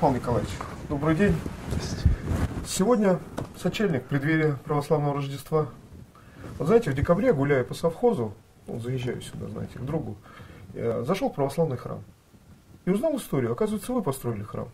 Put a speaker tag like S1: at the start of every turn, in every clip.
S1: Павел Николаевич, добрый день. Сегодня сочельник, преддверие православного Рождества. Вот знаете, в декабре, гуляя по совхозу, ну, заезжаю сюда, знаете, к другу, зашел в православный храм. И узнал историю. Оказывается, вы построили храм.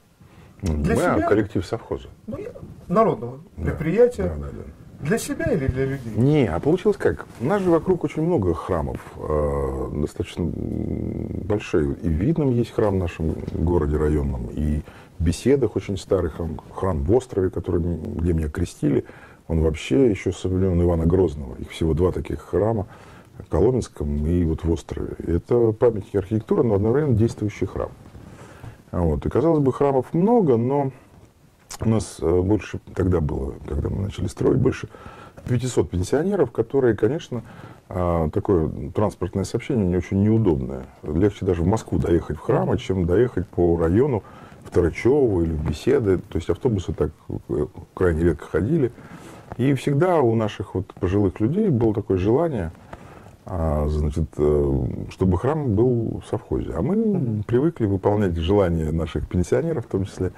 S2: Для Мы себя, коллектив совхоза.
S1: Ну, я, народного да, предприятия. Да, да, да. Для себя или для людей?
S2: Не, а получилось как? У нас же вокруг очень много храмов. Э, достаточно большой. И в Видном есть храм в нашем городе районном, и Беседах очень старый храм. В острове, который, где меня крестили, он вообще еще со времен Ивана Грозного. Их всего два таких храма. В Коломенском и вот в острове. Это памятники архитектуры, но одновременно действующий храм. Вот. И казалось бы, храмов много, но у нас э, больше тогда было, когда мы начали строить, больше 500 пенсионеров, которые, конечно, а, такое транспортное сообщение не очень неудобное. Легче даже в Москву доехать в храмы, чем доехать по району в Тарачево или Беседы. То есть автобусы так крайне редко ходили. И всегда у наших вот пожилых людей было такое желание, а, значит, э, чтобы храм был в совхозе. А мы привыкли выполнять желания наших пенсионеров, в том числе,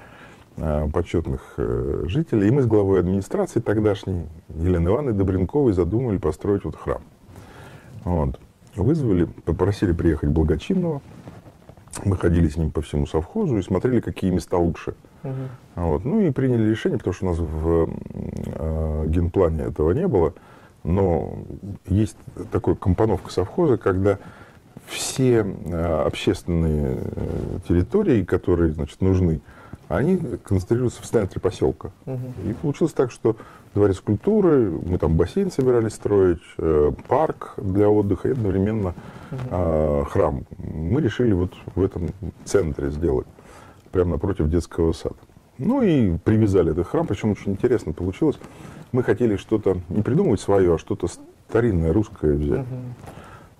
S2: Э, почетных э, жителей. И мы с главой администрации тогдашней, Еленой Ивановной Добренковой, задумали построить вот храм. Вот. Вызвали, попросили приехать Благочинного. Мы ходили с ним по всему совхозу и смотрели, какие места лучше. Угу. Вот. Ну и приняли решение, потому что у нас в э, генплане этого не было. Но есть такая компоновка совхоза, когда все э, общественные э, территории, которые значит, нужны, они концентрируются в центре поселка. Угу. И получилось так, что дворец культуры, мы там бассейн собирались строить, э, парк для отдыха и одновременно э, храм. Мы решили вот в этом центре сделать, прямо напротив детского сада. Ну и привязали этот храм, причем очень интересно получилось. Мы хотели что-то не придумывать свое, а что-то старинное русское взять.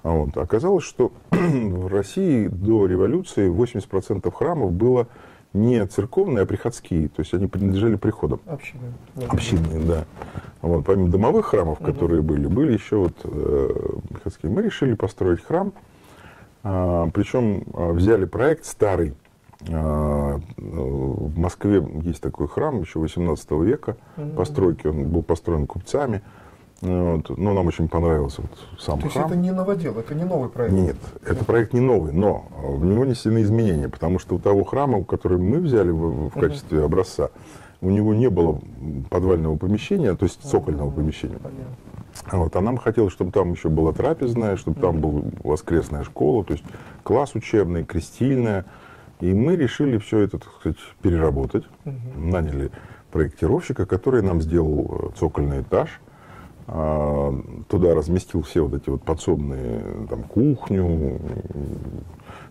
S2: Угу. Вот. Оказалось, что в России до революции 80% храмов было не церковные, а приходские. То есть они принадлежали приходам.
S1: Общины.
S2: Общины, да. Вот, помимо домовых храмов, которые угу. были, были еще вот э, приходские. Мы решили построить храм. А, причем а, взяли проект старый. А, в Москве есть такой храм еще 18 века угу. постройки. Он был построен купцами. Вот. Но нам очень понравился вот сам
S1: То
S2: храм.
S1: есть это не новодел, это не новый проект?
S2: Нет, это проект не новый, но в него несены изменения, потому что у того храма, который мы взяли в, в качестве образца, у него не было подвального помещения, то есть цокольного помещения. Вот, а нам хотелось, чтобы там еще была трапезная, чтобы там была воскресная школа, то есть класс учебный, крестильная. И мы решили все это, так сказать, переработать. Наняли проектировщика, который нам сделал э, цокольный этаж – а, туда разместил все вот эти вот подсобные, там, кухню,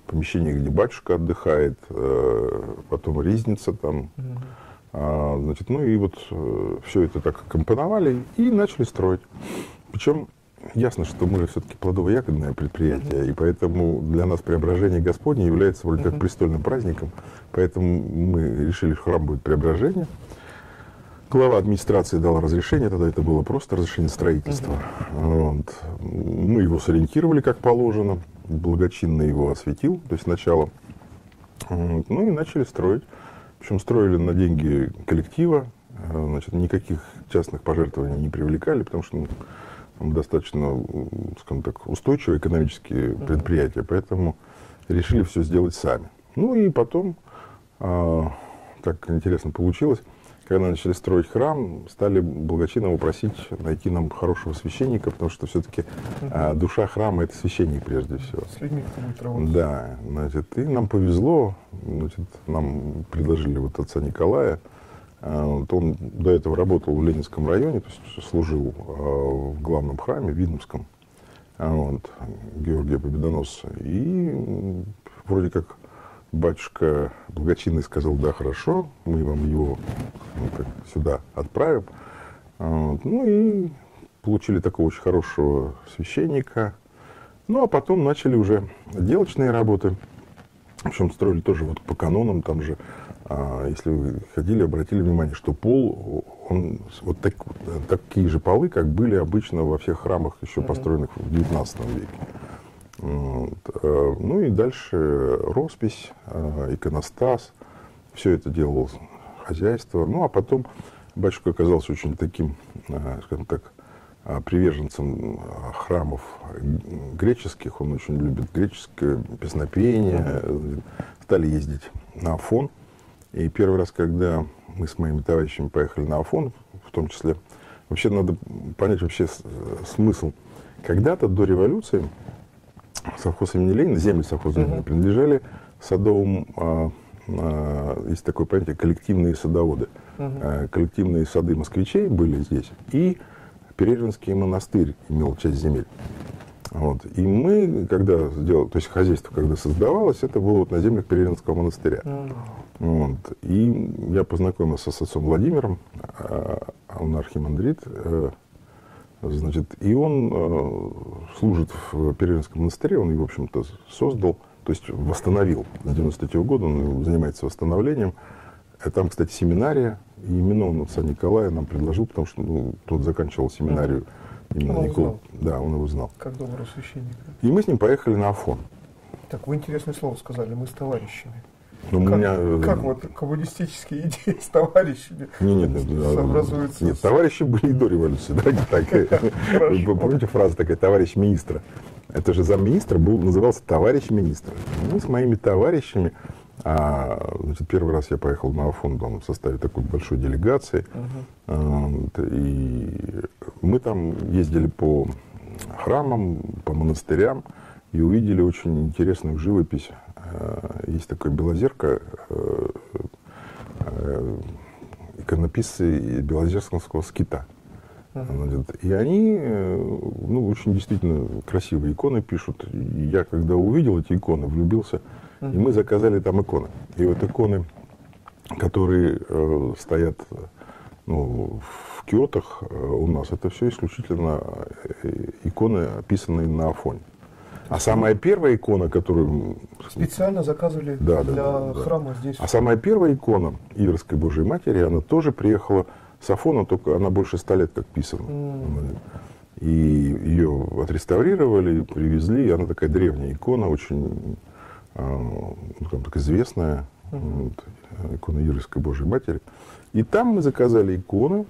S2: помещение, где батюшка отдыхает, э, потом ризница там. Mm-hmm. Значит, ну и вот э, все это так компоновали и начали строить. Причем ясно, что мы все-таки плодово-ягодное предприятие, mm-hmm. и поэтому для нас преображение Господне является вроде как престольным праздником. Поэтому мы решили, что храм будет преображение. Глава администрации дала разрешение, тогда это было просто разрешение строительства. Угу. Вот. Мы его сориентировали как положено, благочинно его осветил, то есть сначала. Вот. Ну и начали строить. Причем строили на деньги коллектива, значит, никаких частных пожертвований не привлекали, потому что ну, достаточно, скажем так, устойчивые экономические предприятия, поэтому решили все сделать сами. Ну и потом, а, так интересно получилось, когда начали строить храм, стали Благочинова просить найти нам хорошего священника, потому что все-таки угу. а, душа храма это священник прежде всего.
S1: С людьми будет работать.
S2: Да, значит, и нам повезло, значит, нам предложили вот отца Николая. А, вот он до этого работал в Ленинском районе, то есть служил а, в главном храме, в Видномском, а, вот, Георгия Победоносца. И вроде как батюшка благочинный сказал, да, хорошо, мы вам его ну, сюда отправим. Вот. Ну и получили такого очень хорошего священника. Ну, а потом начали уже отделочные работы. В общем, строили тоже вот по канонам, там же, а, если вы ходили, обратили внимание, что пол, он вот так, такие же полы, как были обычно во всех храмах, еще построенных в XIX веке. Вот. Э, ну и дальше роспись, э, иконостас, Все это делало хозяйство. Ну, а потом батюшка оказался очень таким, э, скажем так, приверженцем храмов греческих. Он очень любит греческое песнопение. Стали ездить на Афон. И первый раз, когда мы с моими товарищами поехали на Афон, в том числе, вообще надо понять вообще смысл. Когда-то до революции совхоз имени Ленина, земли совхоза Ленина принадлежали садовым, а, а, есть такое понятие, коллективные садоводы. А, коллективные сады москвичей были здесь, и Перервинский монастырь имел часть земель. Вот. И мы, когда сделали, то есть хозяйство, когда создавалось, это было вот на землях Перервинского монастыря. Mm. Вот. И я познакомился с отцом Владимиром, а, он архимандрит, э, значит, и он э, служит в Перервинском монастыре, он его, в общем-то, создал то есть восстановил. С 93 года он занимается восстановлением. А там, кстати, семинария. И именно он, отца Николая, нам предложил, потому что ну, тот заканчивал семинарию.
S1: Именно он Никол...
S2: Да, он его знал.
S1: Как доброго священника.
S2: И мы с ним поехали на Афон.
S1: Так, вы интересное слово сказали, мы с товарищами.
S2: Ну,
S1: как,
S2: меня...
S1: как вот коммунистические идеи с товарищами
S2: нет, нет, нет, Нет, товарищи были и до революции. Да, так. Вы помните фраза такая, товарищ министра? Это же замминистра был, назывался товарищ министра. Мы с моими товарищами, а, значит, первый раз я поехал на Афон в составе такой большой делегации. Uh-huh. И мы там ездили по храмам, по монастырям и увидели очень интересную живопись. А, есть такое белозерка, э, э, иконописцы Белозерского скита. И они э, ну, очень действительно красивые иконы пишут. я когда увидел эти иконы, влюбился, uh-huh. и мы заказали там иконы. И вот иконы, которые э, стоят ну, в киотах э, у нас, это все исключительно э, иконы, описанные на Афоне. А самая первая икона, которую...
S1: Специально заказывали да, для да, да, храма здесь.
S2: А самая первая икона Иверской Божьей Матери, она тоже приехала с Афона, только она больше ста лет как писана. Mm. И ее отреставрировали, привезли. Она такая древняя икона, очень э, так известная. Mm-hmm. Вот, икона Юрьевской Божьей Матери. И там мы заказали иконы.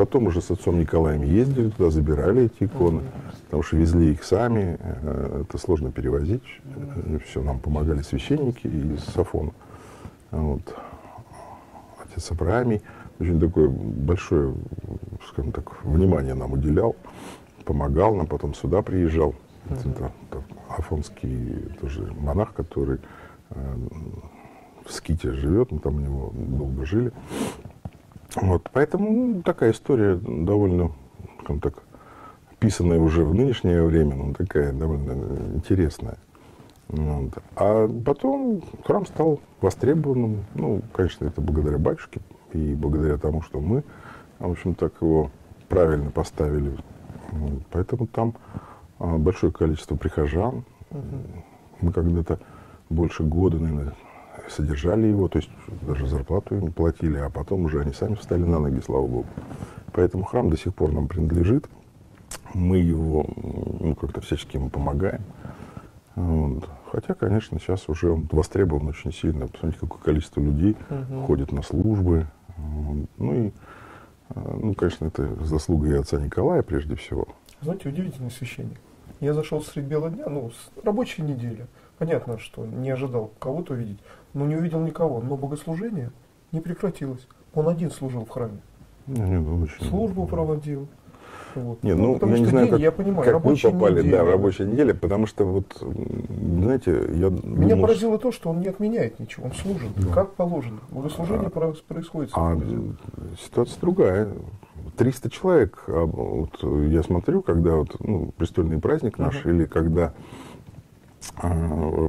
S2: Потом уже с отцом Николаем ездили туда, забирали эти иконы, потому что везли их сами. Э, это сложно перевозить. Mm-hmm. Все, нам помогали священники из Сафона. Вот. Отец Абраамий очень такое большое, скажем так, внимание нам уделял, помогал нам, потом сюда приезжал. Uh-huh. Это, это афонский тоже монах, который э, в Ските живет, мы там у него долго жили. Вот, поэтому ну, такая история довольно, скажем так, писанная уже в нынешнее время, но такая довольно интересная. Вот. А потом храм стал востребованным. Ну, конечно, это благодаря батюшке, и благодаря тому, что мы, в общем, так его правильно поставили. Поэтому там а, большое количество прихожан. Мы когда-то больше года, наверное, содержали его, то есть даже зарплату им платили, а потом уже они сами встали на ноги, слава богу. Поэтому храм до сих пор нам принадлежит. Мы его ну, как-то всячески ему помогаем. Вот. Хотя, конечно, сейчас уже он востребован очень сильно. Посмотрите, какое количество людей угу. ходит на службы, ну и, а, ну, конечно, это заслуга и отца Николая прежде всего.
S1: Знаете, удивительный священник. Я зашел средь бела дня, ну, рабочая неделя. Понятно, что не ожидал кого-то увидеть, но не увидел никого. Но богослужение не прекратилось. Он один служил в храме.
S2: Не, не, ну, очень,
S1: Службу проводил.
S2: Вот. Не, ну, ну я не знаю, день, как, я понимаю, как вы попали, неделя. да, рабочая неделя, потому что вот, знаете, я
S1: Меня думал, поразило то, что он не отменяет ничего, он служит, да. как положено. Богослужение а, происходит.
S2: А ситуация другая. 300 человек, а вот я смотрю, когда вот, ну, престольный праздник наш, uh-huh. или когда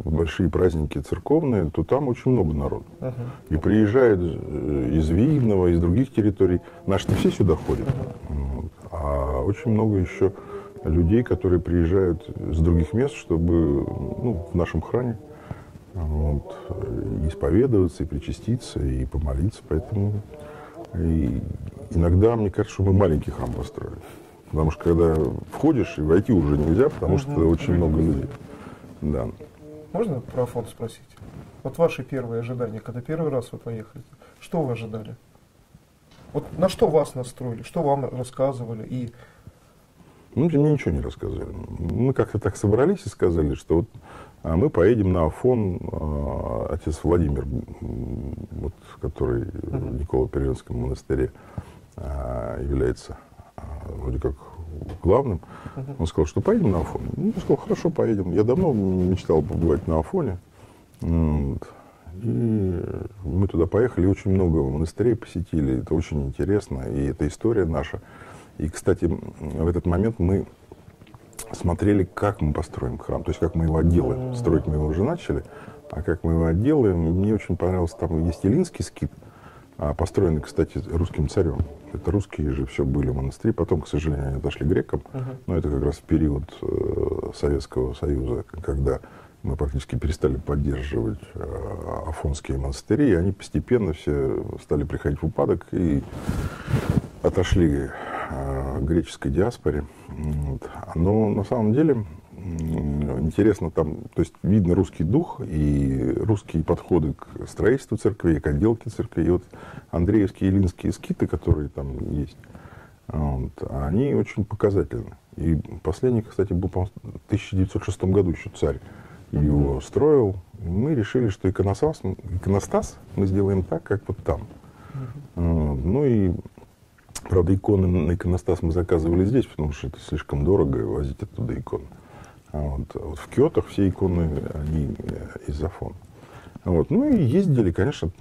S2: большие праздники церковные, то там очень много народу. Uh-huh. И приезжают э, из Видного, из других территорий. Наши все сюда ходят. Uh-huh. А очень много еще людей, которые приезжают с других мест, чтобы ну, в нашем храме вот, исповедоваться, и причаститься, и помолиться. Поэтому и иногда мне кажется, что мы маленький храм построили. Потому что когда входишь, и войти уже нельзя, потому что очень много людей. Да.
S1: Можно про Афон спросить? Вот ваши первые ожидания, когда первый раз вы поехали, что вы ожидали? Вот на что вас настроили, что вам рассказывали и
S2: ну, мне ничего не рассказали. Мы как-то так собрались и сказали, что вот а мы поедем на Афон, а, отец Владимир, вот, который в Николо-Перевенском монастыре а, является а, вроде как главным, он сказал, что поедем на Афон. Ну, я сказал, хорошо, поедем. Я давно мечтал побывать на Афоне. Вот. И мы туда поехали, очень много монастырей посетили. Это очень интересно, и это история наша. И, кстати, в этот момент мы смотрели, как мы построим храм, то есть как мы его отделаем. Строить мы его уже начали, а как мы его отделаем, мне очень понравился, там есть Илинский скит, а, построенный, кстати, русским царем. Это русские же все были в монастыре, потом, к сожалению, они отошли грекам, uh-huh. но это как раз период э, Советского Союза, когда мы практически перестали поддерживать э, афонские монастыри, и они постепенно все стали приходить в упадок и отошли э, греческой диаспоре. Вот. Но на самом деле интересно там, то есть видно русский дух и русские подходы к строительству церкви, к отделке церкви. И вот Андреевские и Илинские скиты, которые там есть, вот, они очень показательны. И последний, кстати, был в 1906 году еще царь его строил. Мы решили, что иконостас, иконостас мы сделаем так, как вот там. Ну и Правда, иконы на иконостас мы заказывали здесь, потому что это слишком дорого возить оттуда иконы. А вот, а вот в Киотах все иконы, они э, из Афона. Вот. Ну и ездили, конечно,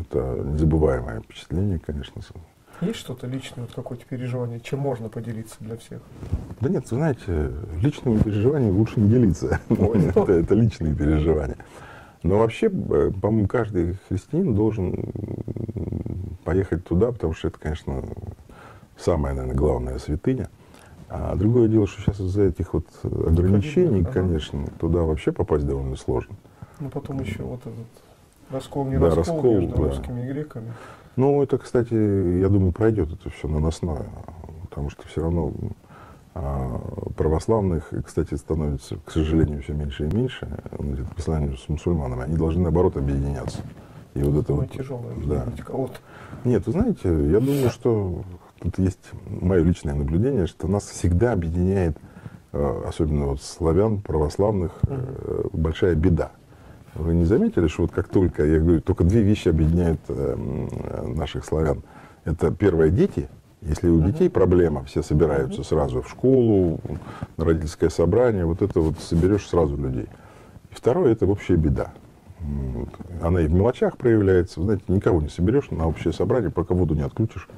S2: это незабываемое впечатление, конечно.
S1: Есть что-то личное, вот какое-то переживание, чем можно поделиться для всех?
S2: Да нет, вы знаете, личными переживаниями лучше не делиться. это, это личные переживания. Но вообще, э, по-моему, каждый христианин должен поехать туда, потому что это, конечно, самая, наверное, главная святыня. А другое дело, что сейчас из-за этих вот ограничений, ага. конечно, туда вообще попасть довольно сложно.
S1: Ну, потом еще вот этот раскол, не да, раскол, раскол между да. русскими и греками.
S2: Ну, это, кстати, я думаю, пройдет это все наносное, потому что все равно а, православных, кстати, становится, к сожалению, все меньше и меньше, по сравнению с мусульманами, они должны, наоборот, объединяться.
S1: И вот это вот, тяжелое, да. кого-то.
S2: Нет, вы знаете, я думаю, что тут есть мое личное наблюдение, что нас всегда объединяет, э, особенно вот славян, православных, э, большая беда. Вы не заметили, что вот как только, я говорю, только две вещи объединяют э, наших славян. Это первое – дети. Если у детей проблема, все собираются сразу в школу, на родительское собрание, вот это вот соберешь сразу людей. И второе – это общая беда. Она и в мелочах проявляется. Вы знаете, никого не соберешь на общее собрание, пока воду не отключишь.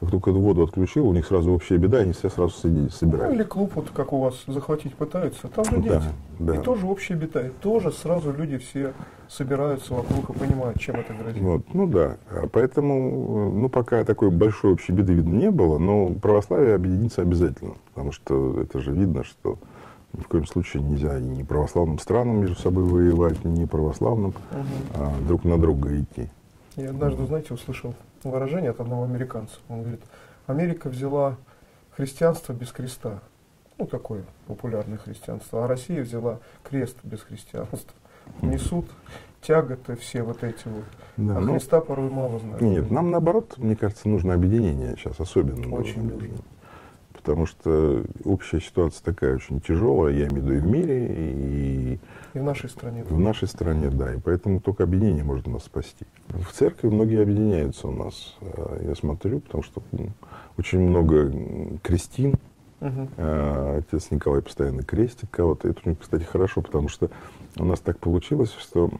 S2: Как только эту воду отключил, у них сразу общая беда, они все сразу собираются. Ну,
S1: или клуб, вот как у вас захватить пытаются, там же дети. Да, да. И тоже общая беда. И тоже сразу люди все собираются вокруг и понимают, чем это грозит.
S2: Вот, ну да. Поэтому, ну, пока такой большой общей беды видно не было, но православие объединится обязательно. Потому что это же видно, что ни в коем случае нельзя и не православным странам между собой воевать, ни православным, угу. а друг на друга идти.
S1: Я однажды, знаете, услышал выражение от одного американца. Он говорит, Америка взяла христианство без креста. Ну, такое популярное христианство. А Россия взяла крест без христианства. Несут тяготы все вот эти вот. Да, а ну, Христа порой мало знают.
S2: Нет, нам наоборот, мне кажется, нужно объединение сейчас особенно.
S1: Очень нужно
S2: потому что общая ситуация такая очень тяжелая, я имею в виду и в мире, и,
S1: и в нашей стране.
S2: В нашей стране, да, и поэтому только объединение может нас спасти. В церкви многие объединяются у нас, э, я смотрю, потому что очень много крестин, Угу. Отец Николай постоянно крестит кого-то. Это, кстати, хорошо, потому что у нас так получилось, что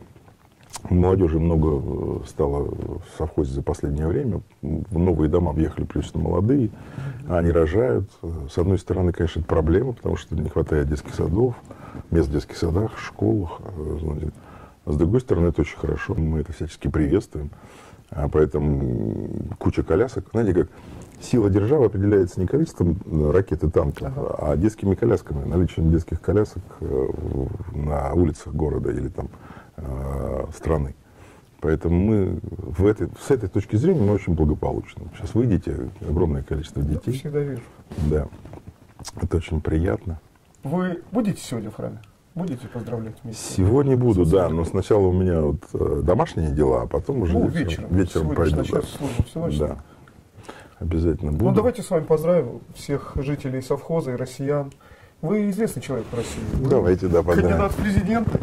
S2: Молодежи много э, стало в совхозе за последнее время. В новые дома въехали преимущественно молодые, они рожают. С одной стороны, конечно, это проблема, потому что не хватает детских садов, мест в детских садах, школах. Э, а с другой стороны, это очень хорошо, мы это всячески приветствуем. А поэтому куча колясок. Знаете, как сила державы определяется не количеством э, ракет и танков, ага. а детскими колясками, наличием детских колясок на улицах города или там Э, страны. Поэтому мы в этой, с этой точки зрения мы очень благополучны. Сейчас выйдете, огромное количество детей. Я
S1: всегда вижу.
S2: Да. Это очень приятно.
S1: Вы будете сегодня в храме? Будете поздравлять вместе?
S2: Сегодня буду, да, но сначала у меня вот э, домашние дела, а потом уже
S1: Ну,
S2: вечером,
S1: вечером.
S2: пойду.
S1: начнется служба Всевышнего.
S2: Да. Обязательно буду.
S1: Ну, давайте с вами поздравим всех жителей совхоза и россиян. Вы известный человек в России. Вы
S2: Давайте, да, поздравим.
S1: Кандидат в президенты.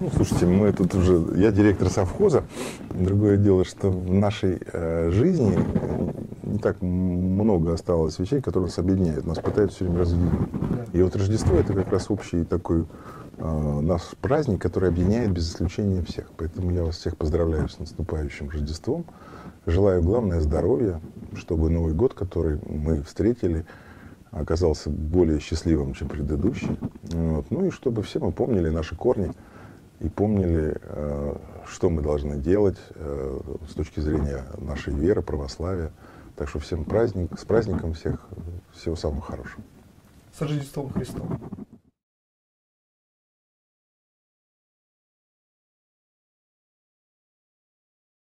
S2: Ну, слушайте, мы тут уже... Я директор совхоза. Другое дело, что в нашей э, жизни не так много осталось вещей, которые нас объединяют. Нас пытаются все время разъединить. И вот Рождество это как раз общий такой э, наш праздник, который объединяет без исключения всех. Поэтому я вас всех поздравляю с наступающим Рождеством. Желаю главное здоровья, чтобы Новый год, который мы встретили, оказался более счастливым, чем предыдущий. Вот. Ну и чтобы все мы помнили наши корни и помнили, э, что мы должны делать э, с точки зрения нашей веры, православия. Так что всем праздник, с праздником всех, всего самого хорошего.
S1: С Рождеством Христом.